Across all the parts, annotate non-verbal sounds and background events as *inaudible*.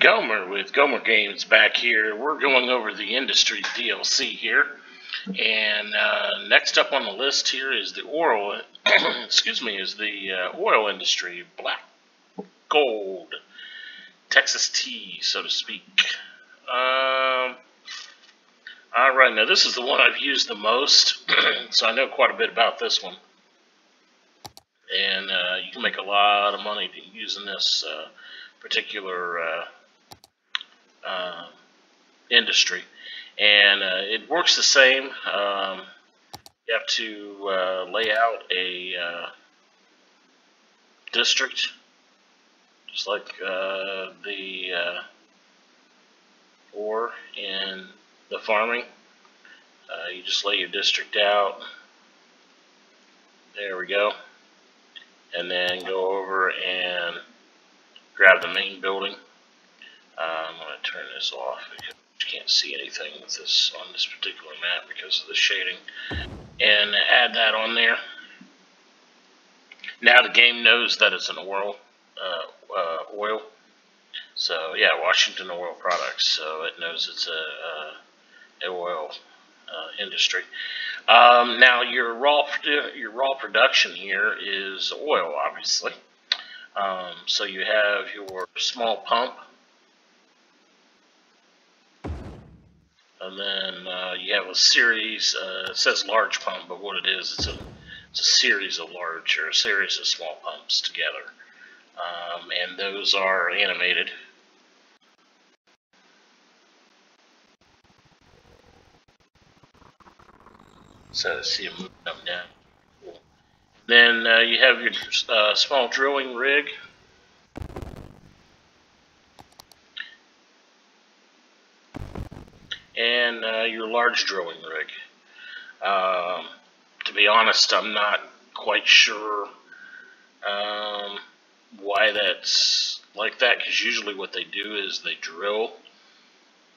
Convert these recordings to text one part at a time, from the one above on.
Gomer with Gomer Games back here. We're going over the industry DLC here. And uh, next up on the list here is the oil, *clears throat* excuse me, is the uh, oil industry, black gold, Texas tea, so to speak. Um, all right, now this is the one I've used the most, *clears throat* so I know quite a bit about this one. And uh, you can make a lot of money using this uh, particular uh, industry. And uh, it works the same. Um, you have to uh, lay out a uh, district, just like uh, the ore in the farming. You just lay your district out. There we go. And then go over and grab the main building. Uh, I'm going to turn this off because you can't see anything with this on this particular map because of the shading. And add that on there. Now the game knows that it's an oil, uh, uh, oil. So yeah, Washington Oil Products. So it knows it's a, a oil uh, industry. Um, now your raw your raw production here is oil, obviously. Um, so you have your small pump, and then uh, you have a series. Uh, it says large pump, but what it is, it's a it's a series of large or a series of small pumps together, um, and those are animated. So see them moving up now. Then uh, you have your uh, small drilling rig. Uh, your large drilling rig. Um, to be honest, I'm not quite sure um, why that's like that, because usually what they do is they drill,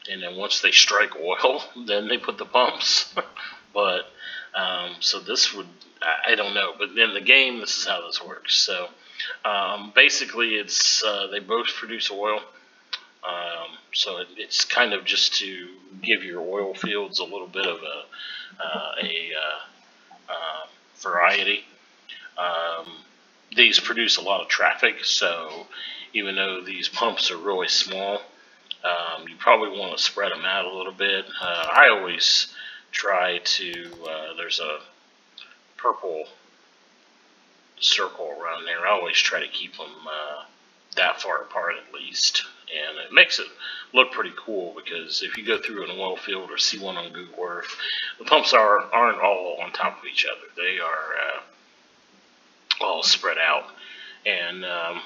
and then once they strike oil, *laughs* then they put the pumps. *laughs* but um, so this would, I, I, don't know, but in the game, this is how this works. So um, basically, it's uh, they both produce oil. Um, so it, it's kind of just to give your oil fields a little bit of a, uh, a uh, uh variety. Um, these produce a lot of traffic, so even though these pumps are really small, um, you probably want to spread them out a little bit. Uh, I always try to, uh, there's a purple circle around there. I always try to keep them uh, that far apart at least. And it makes it look pretty cool because if you go through an oil field or see one on Google Earth, the pumps are, aren't all on top of each other. They are uh, all spread out. And um,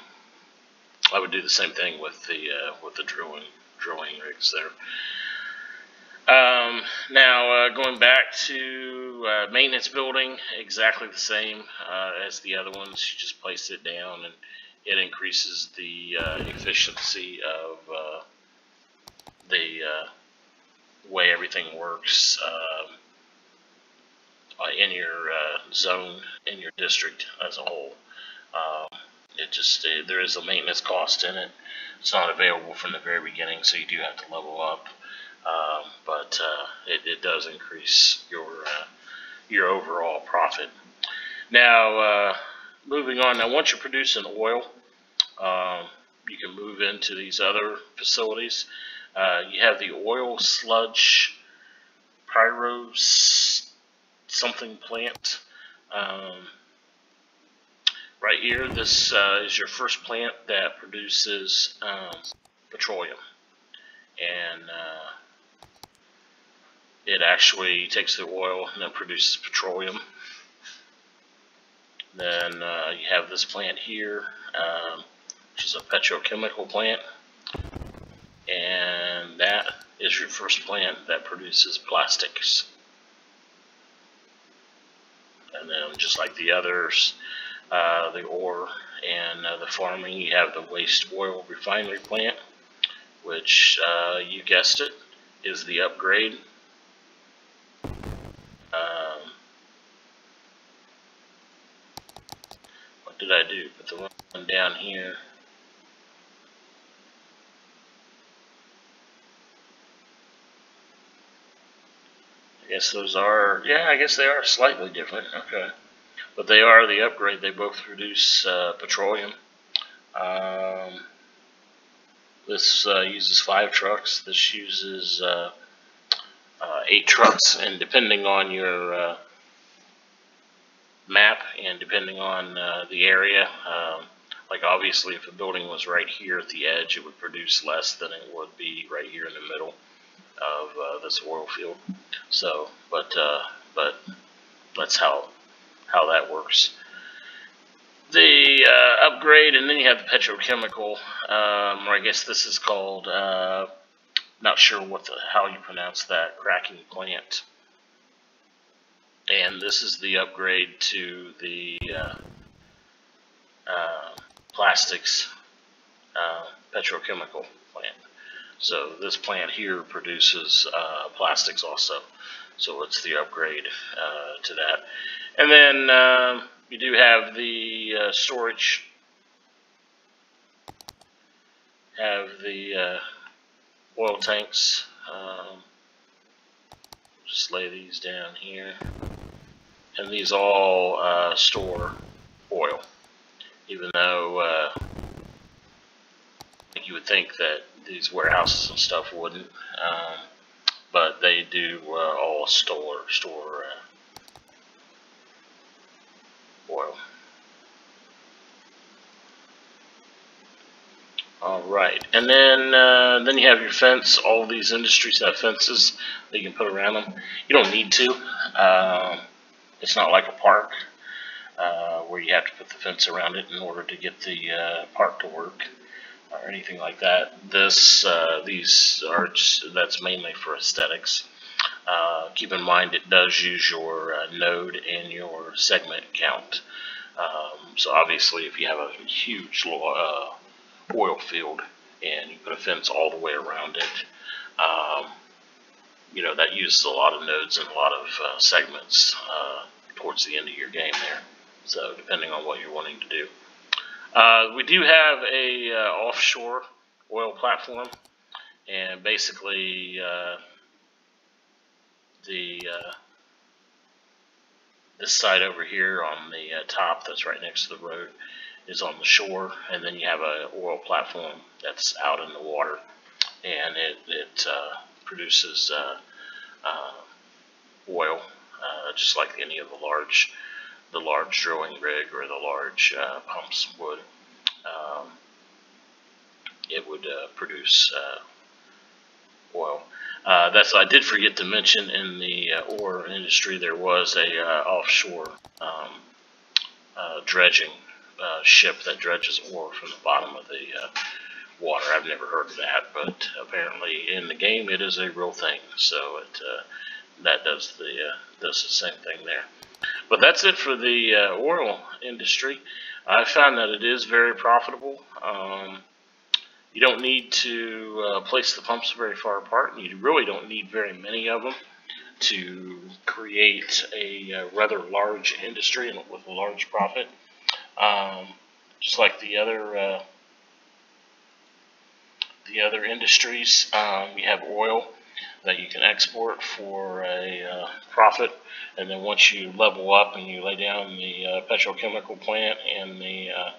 I would do the same thing with the uh, with the drilling drilling rigs there. Um, now, uh, going back to uh, maintenance building, exactly the same uh, as the other ones. You just place it down and it increases the uh, efficiency of uh, the uh, way everything works um, in your zone, in your district as a whole. Um, it just, there is a maintenance cost in it. It's not available from the very beginning, so you do have to level up. Um, but uh, it, it, does increase your uh, your overall profit. Now, uh, moving on. Now, once you're producing oil, um, you can move into these other facilities. Uh, you have the oil sludge pyros something plant. Um, right here, this uh, is your first plant that produces um, petroleum. And uh, it actually takes the oil and then produces petroleum. Then uh, you have this plant here, um, which is a petrochemical plant. And that is your first plant that produces plastics. And then just like the others, uh, the ore and uh, the farming, you have the waste oil refinery plant, which uh, you guessed it, is the upgrade What did I do? Put the one down here. Guess those are, yeah, I guess they are slightly different. Okay. But they are the upgrade. They both produce uh, petroleum. Um, this uh, uses five trucks. This uses uh, uh, eight trucks, and depending on your uh, map and depending on uh, the area, um, like obviously if a building was right here at the edge, it would produce less than it would be right here in the middle of uh, this oil field. So, but uh, but that's how how that works. The uh, upgrade, and then you have the petrochemical, um, or I guess this is called. Uh, not sure what the how you pronounce that cracking plant. And this is the upgrade to the uh, uh, plastics petrochemical. So this plant here produces uh, plastics also. So it's the upgrade uh, to that. And then um, you do have the uh, storage, have the uh, oil tanks. Um, just lay these down here. And these all uh, store oil, even though uh, you would think that these warehouses and stuff wouldn't, um, but they do uh, all store store uh, oil. All right, and then uh, then you have your fence. All these industries have fences that you can put around them. You don't need to. Uh, it's not like a park uh, where you have to put the fence around it in order to get the uh, park to work or anything like that. This, uh, these are just, that's mainly for aesthetics. Uh, keep in mind it does use your uh, node and your segment count. Um, so obviously if you have a huge uh, oil field and you put a fence all the way around it, um, you know, that uses a lot of nodes and a lot of uh, segments uh, towards the end of your game there. So depending on what you're wanting to do. Uh, we do have a uh, offshore oil platform, and basically uh, the uh, this side over here on the uh, top that's right next to the road is on the shore, and then you have a oil platform that's out in the water, and it it uh, produces oil just like any of the large the large drilling rig or the large uh, pumps would. Um, it would uh, produce uh, oil. Uh, that's I did forget to mention in the uh, ore industry there was a uh, offshore um, dredging ship that dredges ore from the bottom of the water. I've never heard of that, but apparently in the game it is a real thing. So it that does the does the same thing there. But that's it for the uh, oil industry. I found that it is very profitable. Um, you don't need to uh, place the pumps very far apart, and you really don't need very many of them to create a uh, rather large industry with a large profit. Um, just like the other uh, the other industries, um, have oil that you can export for a uh, profit. And then once you level up and you lay down the uh, petrochemical plant and the uh,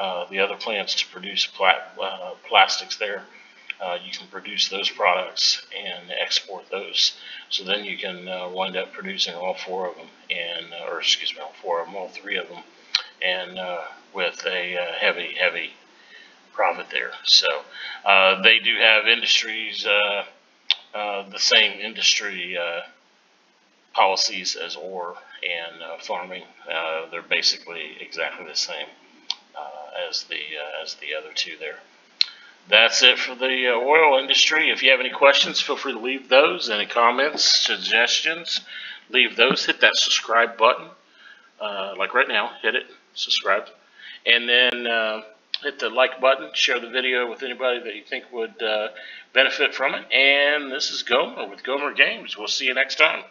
uh the other plants to produce uh, plastics there, uh, you can produce those products and export those. So then you can wind up producing all four of them, and or excuse me, all four of them, all three of them, and with a heavy, heavy profit there. So they do have industries uh, the same industry uh, policies as ore and uh, farming. Uh, they're basically exactly the same uh, as the as the other two there. That's it for the oil industry. If you have any questions, feel free to leave those. Any comments, suggestions, leave those. Hit that subscribe button, like right now. Hit it, subscribe, and then hit the like button, share the video with anybody that you think would uh, benefit from it. And this is Gomer with Gomer Games. We'll see you next time.